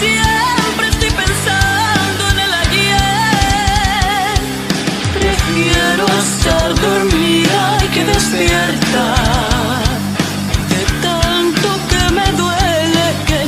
siempre estoy pensando en el ayer. Prefiero estar dormida que despierta.